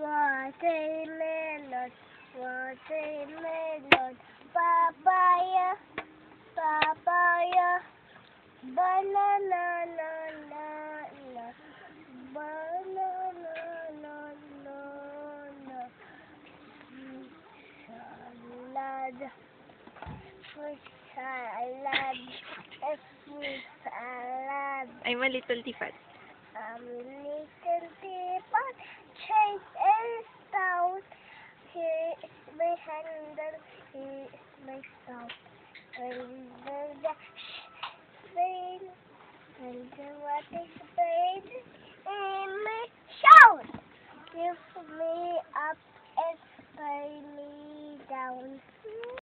watermelon, watermelon, papaya, papaya, banana, na, na, na, banana, na, na, na, salad, fruit salad, a fruit salad. I'm a little tifat. Um, little teapot, shaped and stout. Here is my handle, here is my spout. And the rain, and the water sprayed in my shower. Give me up and spray me down.